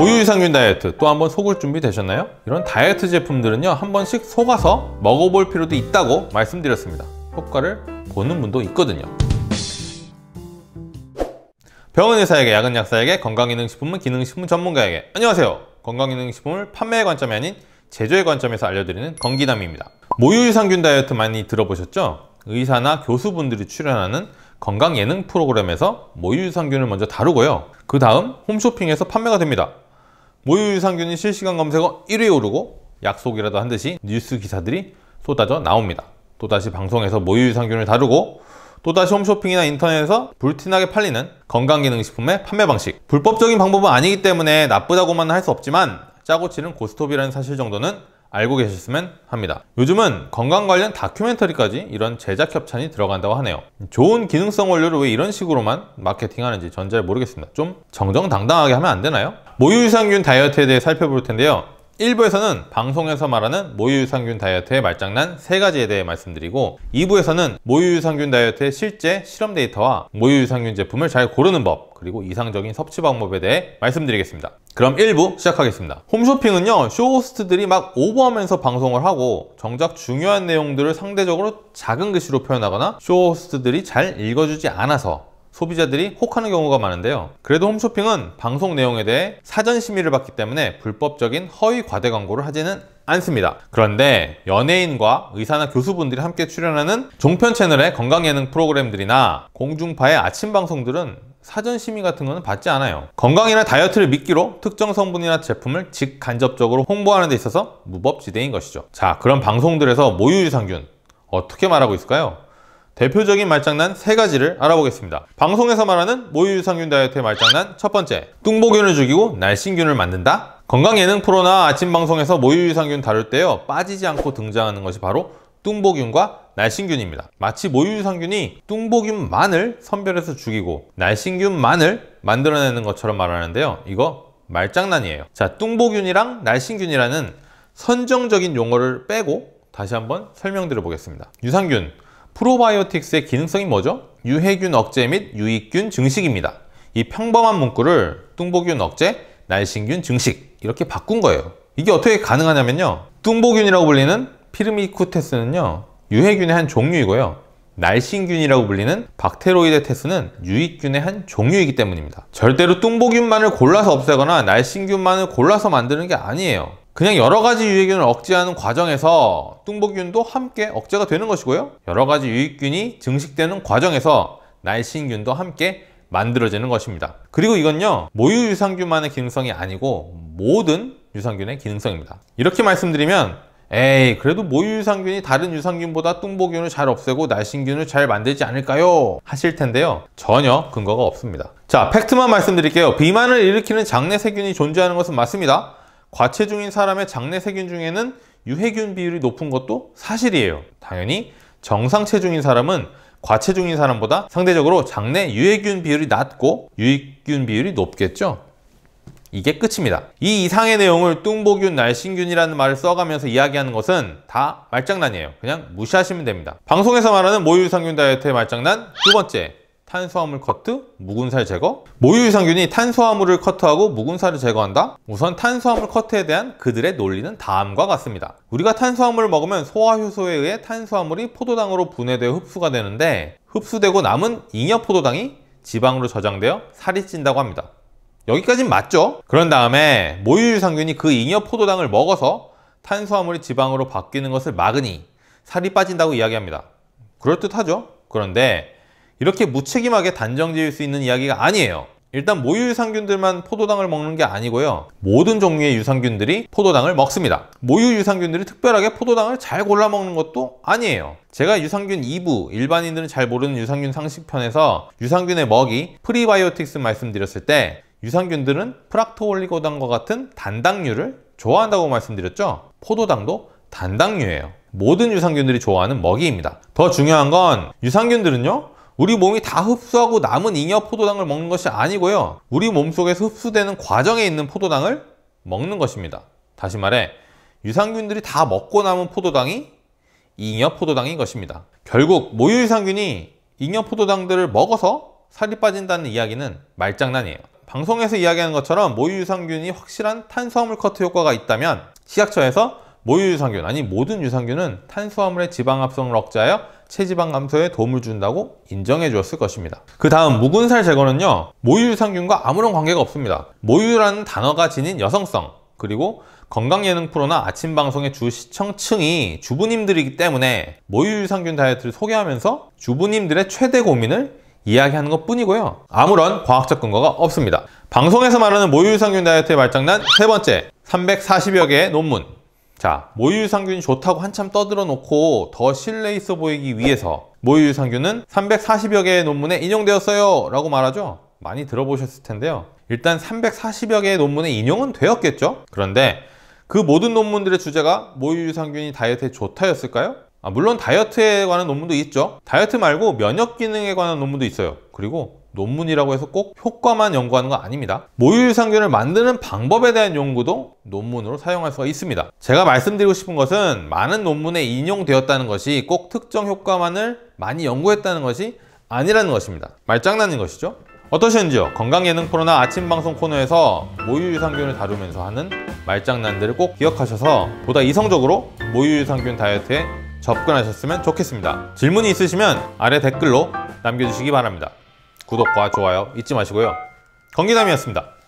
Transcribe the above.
모유 유산균 다이어트 또 한번 속을 준비 되셨나요? 이런 다이어트 제품들은요 한 번씩 속아서 먹어볼 필요도 있다고 말씀드렸습니다 효과를 보는 분도 있거든요 병원 의사에게 약은 약사에게 건강기능식품은 기능식품 전문가에게 안녕하세요 건강기능식품을 판매의 관점이 아닌 제조의 관점에서 알려드리는 건기남입니다 모유 유산균 다이어트 많이 들어보셨죠? 의사나 교수분들이 출연하는 건강 예능 프로그램에서 모유 유산균을 먼저 다루고요. 그 다음 홈쇼핑에서 판매가 됩니다. 모유유산균이 실시간 검색어 1위에 오르고 약속이라도 한 듯이 뉴스 기사들이 쏟아져 나옵니다. 또다시 방송에서 모유유산균을 다루고 또다시 홈쇼핑이나 인터넷에서 불티나게 팔리는 건강기능식품의 판매 방식 불법적인 방법은 아니기 때문에 나쁘다고만 할 수 없지만 짜고 치는 고스톱이라는 사실 정도는 알고 계셨으면 합니다. 요즘은 건강 관련 다큐멘터리까지 이런 제작 협찬이 들어간다고 하네요. 좋은 기능성 원료를 왜 이런 식으로만 마케팅하는지 전 잘 모르겠습니다. 좀 정정당당하게 하면 안 되나요? 모유유산균 다이어트에 대해 살펴볼 텐데요. 1부에서는 방송에서 말하는 모유유산균 다이어트의 말장난 3가지에 대해 말씀드리고 2부에서는 모유유산균 다이어트의 실제 실험 데이터와 모유유산균 제품을 잘 고르는 법 그리고 이상적인 섭취 방법에 대해 말씀드리겠습니다. 그럼 1부 시작하겠습니다. 홈쇼핑은요 쇼호스트들이 막 오버하면서 방송을 하고 정작 중요한 내용들을 상대적으로 작은 글씨로 표현하거나 쇼호스트들이 잘 읽어주지 않아서 소비자들이 혹하는 경우가 많은데요. 그래도 홈쇼핑은 방송 내용에 대해 사전 심의를 받기 때문에 불법적인 허위 과대 광고를 하지는 않습니다. 그런데 연예인과 의사나 교수분들이 함께 출연하는 종편 채널의 건강 예능 프로그램들이나 공중파의 아침 방송들은 사전 심의 같은 거는 받지 않아요. 건강이나 다이어트를 미끼로 특정 성분이나 제품을 직간접적으로 홍보하는 데 있어서 무법지대인 것이죠. 자, 그럼 방송들에서 모유유산균 어떻게 말하고 있을까요? 대표적인 말장난 세 가지를 알아보겠습니다. 방송에서 말하는 모유유산균 다이어트의 말장난 첫 번째, 뚱보균을 죽이고 날씬균을 만든다? 건강 예능 프로나 아침 방송에서 모유유산균 다룰 때요 빠지지 않고 등장하는 것이 바로 뚱보균과 날씬균입니다. 마치 모유유산균이 뚱보균만을 선별해서 죽이고 날씬균만을 만들어내는 것처럼 말하는데요. 이거 말장난이에요. 자, 뚱보균이랑 날씬균이라는 선정적인 용어를 빼고 다시 한번 설명드려 보겠습니다. 유산균, 프로바이오틱스의 기능성이 뭐죠? 유해균 억제 및 유익균 증식입니다. 이 평범한 문구를 뚱보균 억제, 날씬균 증식 이렇게 바꾼 거예요. 이게 어떻게 가능하냐면요. 뚱보균이라고 불리는 피르미쿠테스는요. 유해균의 한 종류이고요. 날씬균이라고 불리는 박테로이드 테스는 유익균의 한 종류이기 때문입니다. 절대로 뚱보균만을 골라서 없애거나 날씬균만을 골라서 만드는 게 아니에요. 그냥 여러 가지 유해균을 억제하는 과정에서 뚱보균도 함께 억제가 되는 것이고요. 여러 가지 유익균이 증식되는 과정에서 날씬균도 함께 만들어지는 것입니다. 그리고 이건요, 모유 유산균만의 기능성이 아니고 모든 유산균의 기능성입니다. 이렇게 말씀드리면 에이 그래도 모유 유산균이 다른 유산균보다 뚱보균을 잘 없애고 날씬균을 잘 만들지 않을까요? 하실 텐데요. 전혀 근거가 없습니다. 자, 팩트만 말씀드릴게요. 비만을 일으키는 장내 세균이 존재하는 것은 맞습니다. 과체중인 사람의 장내 세균 중에는 유해균 비율이 높은 것도 사실이에요. 당연히 정상 체중인 사람은 과체중인 사람보다 상대적으로 장내 유해균 비율이 낮고 유익균 비율이 높겠죠. 이게 끝입니다. 이 이상의 내용을 뚱보균, 날씬균이라는 말을 써가면서 이야기하는 것은 다 말장난이에요. 그냥 무시하시면 됩니다. 방송에서 말하는 모유유산균 다이어트의 말장난 두 번째, 탄수화물 커트, 묵은 살 제거 모유유산균이 탄수화물을 커트하고 묵은 살을 제거한다? 우선 탄수화물 커트에 대한 그들의 논리는 다음과 같습니다. 우리가 탄수화물을 먹으면 소화효소에 의해 탄수화물이 포도당으로 분해되어 흡수가 되는데 흡수되고 남은 잉여포도당이 지방으로 저장되어 살이 찐다고 합니다. 여기까진 맞죠? 그런 다음에 모유유산균이 그 잉여포도당을 먹어서 탄수화물이 지방으로 바뀌는 것을 막으니 살이 빠진다고 이야기합니다. 그럴듯하죠? 그런데 이렇게 무책임하게 단정 지을 수 있는 이야기가 아니에요. 일단 모유유산균들만 포도당을 먹는 게 아니고요. 모든 종류의 유산균들이 포도당을 먹습니다. 모유유산균들이 특별하게 포도당을 잘 골라 먹는 것도 아니에요. 제가 유산균 2부, 일반인들은 잘 모르는 유산균 상식편에서 유산균의 먹이, 프리바이오틱스 말씀드렸을 때 유산균들은 프락토올리고당과 같은 단당류를 좋아한다고 말씀드렸죠? 포도당도 단당류예요. 모든 유산균들이 좋아하는 먹이입니다. 더 중요한 건 유산균들은요, 우리 몸이 다 흡수하고 남은 잉여 포도당을 먹는 것이 아니고요. 우리 몸속에서 흡수되는 과정에 있는 포도당을 먹는 것입니다. 다시 말해 유산균들이 다 먹고 남은 포도당이 잉여 포도당인 것입니다. 결국 모유 유산균이 잉여 포도당들을 먹어서 살이 빠진다는 이야기는 말장난이에요. 방송에서 이야기하는 것처럼 모유유산균이 확실한 탄수화물 커트 효과가 있다면 식약처에서 모유유산균 아니 모든 유산균은 탄수화물의 지방 합성을 억제하여 체지방 감소에 도움을 준다고 인정해 주었을 것입니다. 그 다음 묵은살 제거는요 모유 유산균과 아무런 관계가 없습니다. 모유라는 단어가 지닌 여성성 그리고 건강 예능 프로나 아침 방송의 주 시청층이 주부님들이기 때문에 모유 유산균 다이어트를 소개하면서 주부님들의 최대 고민을 이야기하는 것 뿐이고요. 아무런 과학적 근거가 없습니다. 방송에서 말하는 모유유산균 다이어트의 말장난 세 번째, 340여 개의 논문. 자, 모유유산균이 좋다고 한참 떠들어 놓고 더 신뢰 있어 보이기 위해서 모유유산균은 340여 개의 논문에 인용되었어요 라고 말하죠. 많이 들어보셨을 텐데요. 일단 340여 개의 논문에 인용은 되었겠죠? 그런데 그 모든 논문들의 주제가 모유유산균이 다이어트에 좋다였을까요? 아, 물론 다이어트에 관한 논문도 있죠. 다이어트 말고 면역 기능에 관한 논문도 있어요. 그리고 논문이라고 해서 꼭 효과만 연구하는 거 아닙니다. 모유유산균을 만드는 방법에 대한 연구도 논문으로 사용할 수가 있습니다. 제가 말씀드리고 싶은 것은 많은 논문에 인용되었다는 것이 꼭 특정 효과만을 많이 연구했다는 것이 아니라는 것입니다. 말장난인 것이죠. 어떠셨는지요? 건강 예능 프로나 아침 방송 코너에서 모유유산균을 다루면서 하는 말장난들을 꼭 기억하셔서 보다 이성적으로 모유유산균 다이어트에 접근하셨으면 좋겠습니다. 질문이 있으시면 아래 댓글로 남겨주시기 바랍니다. 구독과 좋아요 잊지 마시고요. 건기남이었습니다.